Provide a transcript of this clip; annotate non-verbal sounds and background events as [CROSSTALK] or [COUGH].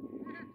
Mm-hmm. [LAUGHS]